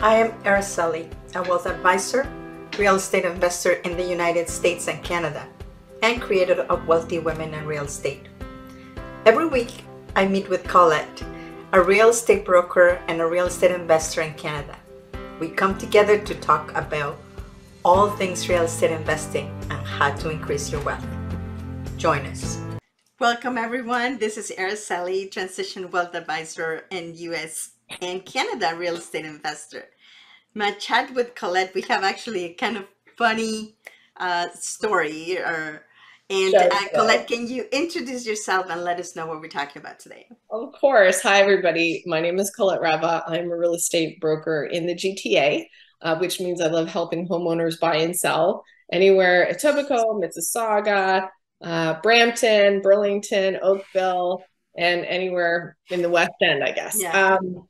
I am Araceli, a wealth advisor, real estate investor in the United States and Canada, and creator of Wealthy Women in Real Estate. Every week, I meet with Colette, a real estate broker and a real estate investor in Canada. We come together to talk about all things real estate investing and how to increase your wealth. Join us. Welcome, everyone. This is Araceli, Transition Wealth Advisor and US and Canada real estate investor. My chat with Colette, we have actually a kind of funny uh, story. Or, and Sure, uh. Colette, can you introduce yourself and let us know what we're talking about today? Of course. Hi, everybody. My name is Colette Rava. I'm a real estate broker in the GTA, uh, which means I love helping homeowners buy and sell anywhere Etobicoke, Mississauga, uh, Brampton, Burlington, Oakville, and anywhere in the West End, I guess. Yeah. Um,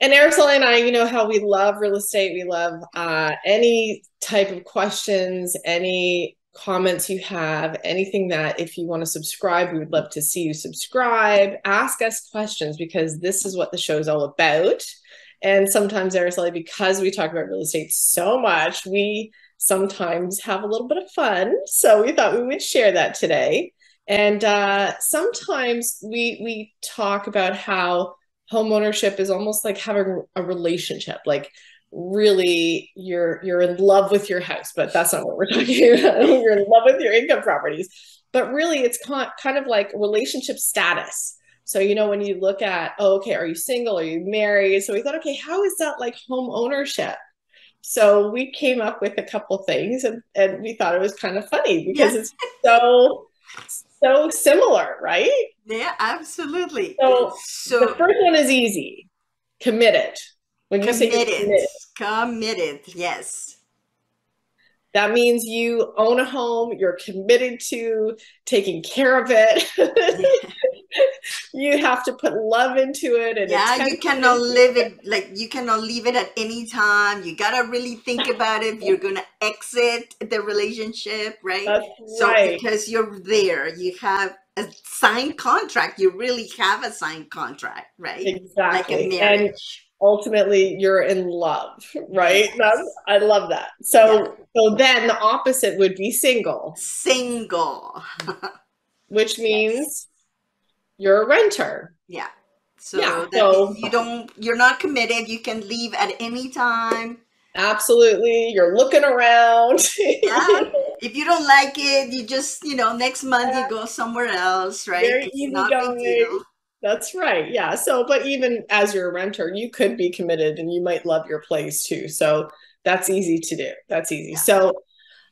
and Araceli and I, you know how we love real estate. We love uh, any type of questions, any comments you have, anything that if you want to subscribe, we would love to see you subscribe. Ask us questions because this is what the show is all about. And sometimes, Araceli, because we talk about real estate so much, we sometimes have a little bit of fun. So we thought we would share that today. And uh, sometimes we we talk about how home ownership is almost like having a relationship like really you're you're in love with your house but that's not what we're talking about. You're in love with your income properties. But really it's kind kind of like relationship status. So you know when you look at oh, okay are you single? Are you married? So we thought okay how is that like home ownership? So we came up with a couple things and, and we thought it was kind of funny because Yeah. it's so so similar right Yeah, absolutely. so the first one is easy. Committed. When you say committed, committed, yes. that means you own a home, you're committed to taking care of it. you have to put love into it and Yeah, you cannot live it like you cannot leave it at any time. You gotta really think about it. You're gonna exit the relationship, right? That's So right. because you're there, you have a signed contract. You really have a signed contract, right? Like Exactly. a And ultimately you're in love, right? That's, I love that. So so then the opposite would be single, Single. which means you're a renter. yeah. So Yeah, that so- you don't you're not committed. You can leave at any time. Absolutely. You're looking around. Yeah. If you don't like it, you just, you know, next month you go somewhere else, right? Very it's big deal. That's right. Yeah. So, but even as you're a renter, you could be committed and you might love your place too. So that's easy to do. That's easy. Yeah. So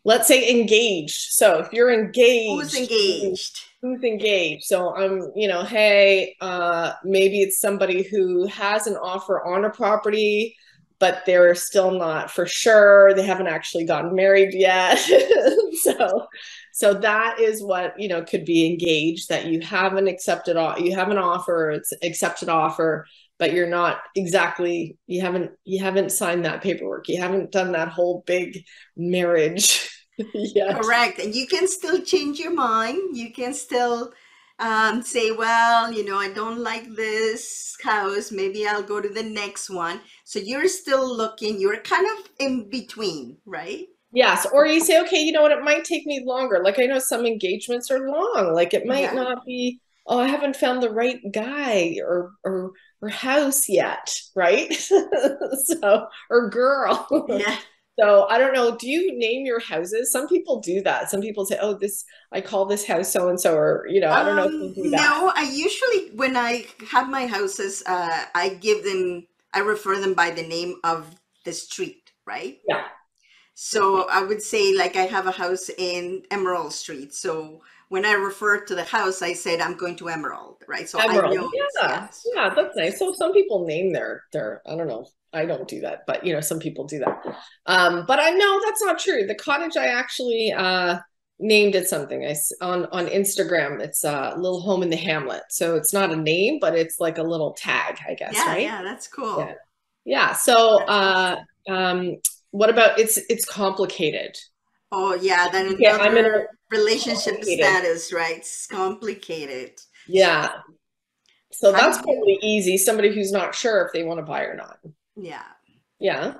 let's say engaged. So if you're engaged, Who's engaged? Who's engaged? So I'm, you know, hey, uh, maybe it's somebody who has an offer on a property, but they're still not for sure. They haven't actually gotten married yet. so so that is what you know could be engaged that you haven't accepted you have an offer it's accepted offer but you're not exactly you haven't you haven't signed that paperwork you haven't done that whole big marriage yet Correct. And you can still change your mind. You can still um, say, well, you know, I don't like this house. Maybe I'll go to the next one. So you're still looking, you're kind of in between, right? yes or you say okay you know what it might take me longer like i know some engagements are long like it might Yeah. not be oh i haven't found the right guy or or or house yet right so or girl Yeah. So I don't know. Do you name your houses? Some people do that. Some people say, "Oh, this I call this house so and so," or you know, I don't know Um, you do no, I usually, when I have my houses, uh, I give them, I refer them by the name of the street, right? Yeah. So I would say, like, I have a house in Emerald Street. So when I refer to the house, I said, I'm going to Emerald, right? So I Emerald. know, Yeah, yeah, that's nice. So some people name their their. I don't know. I don't do that, but you know, some people do that. Um, but I know that's not true. The cottage I actually uh named it something. I on on Instagram. It's a little home in the hamlet. So it's not a name, but it's like a little tag, I guess, yeah, right? yeah, that's cool. Yeah. Yeah. So uh um what about it's it's complicated. Oh, yeah, then Yeah, I'm in a relationship status, right? It's complicated. Yeah. So that's probably easy. Somebody who's not sure if they want to buy or not. Yeah. Yeah.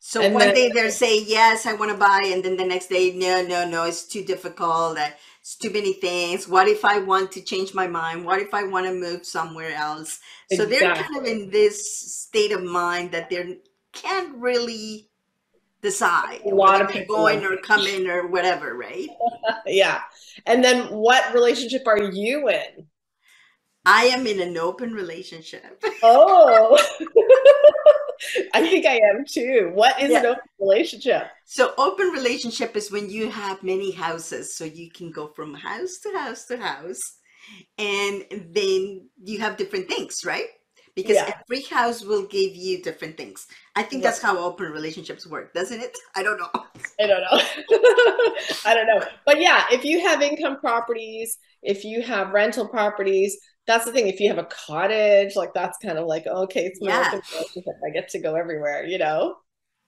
So And one then- day they're saying, yes, I want to buy. And then the next day, no, no, no, it's too difficult. uh, It's too many things. What if I want to change my mind? What if I want to move somewhere else? So they're kind of in this state of mind that they can't really decide A lot of people going or coming or whatever, right? Yeah. And then what relationship are you in? I am in an open relationship. Oh, I think I am too. What is an open relationship? So open relationship is when you have many houses, so you can go from house to house to house, and then you have different things, right? Because Yeah. every house will give you different things. I think that's how open relationships work, doesn't it? I don't know. I don't know. I don't know. But yeah, if you have income properties, if you have rental properties, that's the thing. If you have a cottage, like that's kind of like, okay, it's my Yeah. I get to go everywhere, you know?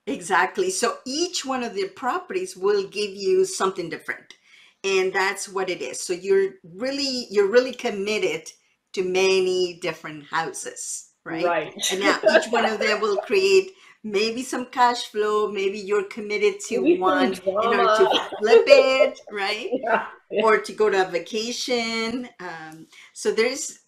Exactly. So each one of the properties will give you something different. And that's what it is. So you're really you're really committed to many different houses, right? Right. And now each one of them will create maybe some cash flow, maybe you're committed to Maybe one in order to flip it, right? Yeah. Yeah. or to go to a vacation. Um, so there's,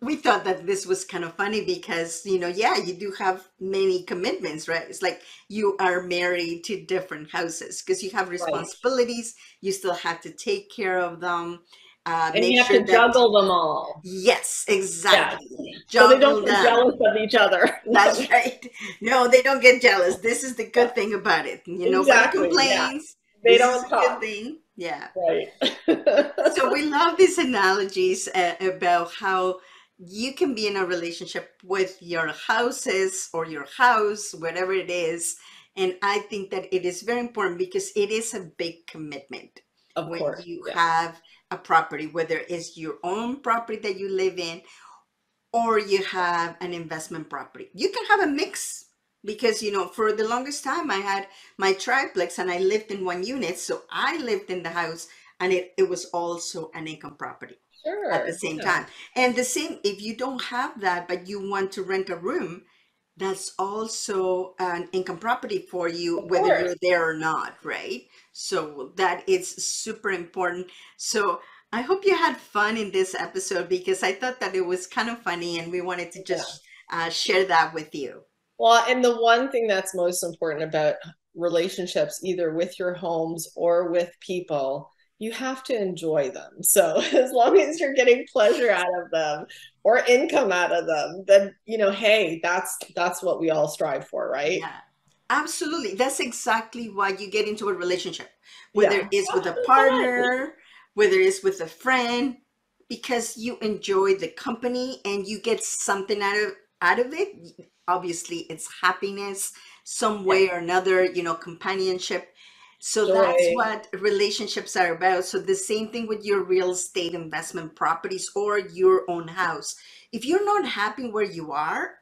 we thought that this was kind of funny because, you know, yeah, you do have many commitments, right? It's like you are married to different houses because you have responsibilities, you still have to take care of them. Uh, And you have sure to juggle them all. Yes, exactly. So they don't get them. jealous of each other. That's right. No, they don't get jealous. This is the good thing about it. You know, Exactly, nobody yeah. They This don't talk. good thing. Yeah. Right. so we love these analogies uh, about how you can be in a relationship with your houses or your house whatever it is and i think that it is very important because it is a big commitment of when course. you yeah. have a property whether it's your own property that you live in or you have an investment property you can have a mix because you know for the longest time i had my triplex and i lived in one unit so i lived in the house and it, it was also an income property Sure. at the same yeah. time and the same if you don't have that but you want to rent a room that's also an income property for you Of whether course. you're there or not right? So that is super important. So i hope you had fun in this episode because i thought that it was kind of funny and we wanted to just uh, share that with you. Well, and the one thing that's most important about relationships, either with your homes or with people, you have to enjoy them. So as long as you're getting pleasure out of them or income out of them, then you know, hey, that's that's what we all strive for, right? Yeah, absolutely. That's exactly why you get into a relationship, whether Yeah. it's with a partner, whether it's with a friend, because you enjoy the company and you get something out of out of it. Obviously, it's happiness, some way or another, you know, companionship. So that's what relationships are about. So the same thing with your real estate investment properties or your own house. If you're not happy where you are,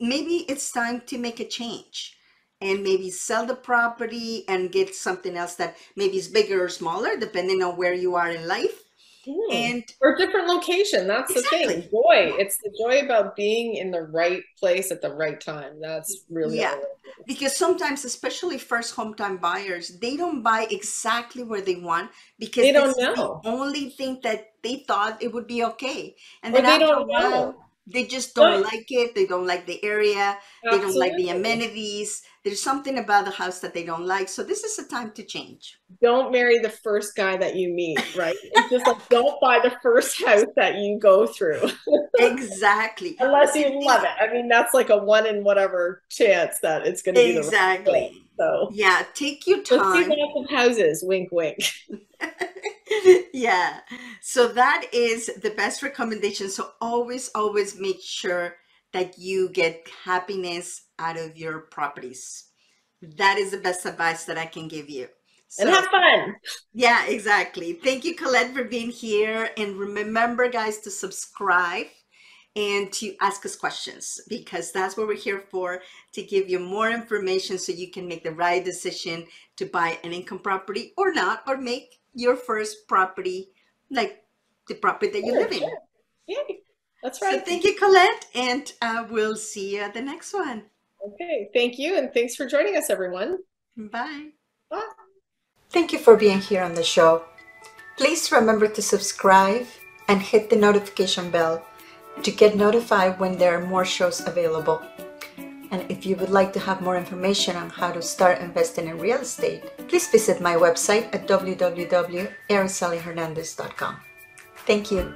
maybe it's time to make a change and maybe sell the property and get something else that maybe is bigger or smaller depending on where you are in life Hmm. and or different location. That's the thing. Exactly. Joy. It's the joy about being in the right place at the right time. That's really Yeah. all it is. because sometimes especially first home time buyers they don't buy exactly where they want because They don't know. the only thing that they thought it would be okay and Or then they don't while know. They just don't Right. like it they don't like the area they don't like the amenities there's something about the house that they don't like so this is a time to change don't marry the first guy that you meet, right? It's just like don't buy the first house that you go through exactly unless you love it. I mean, that's like a one in whatever chance that it's going to be exactly. So yeah take your let's see time lots of houses. Wink, wink. yeah. So that is the best recommendation. So always always make sure that you get happiness out of your properties. That is the best advice that i can give you. And have fun. yeah exactly. Thank you colette for being here. And remember guys to subscribe and to ask us questions because that's what we're here for to give you more information so you can make the right decision to buy an income property or not or make your first property like the property that you Sure, live in sure. Yay. That's so thank you colette and uh, we'll see you at the next one Okay, thank you. And thanks for joining us, everyone. Bye. Bye. Thank you for being here on the show. Please remember to subscribe and hit the notification bell to get notified when there are more shows available. And if you would like to have more information on how to start investing in real estate, please visit my website at www.aracelihernandez.com. Thank you.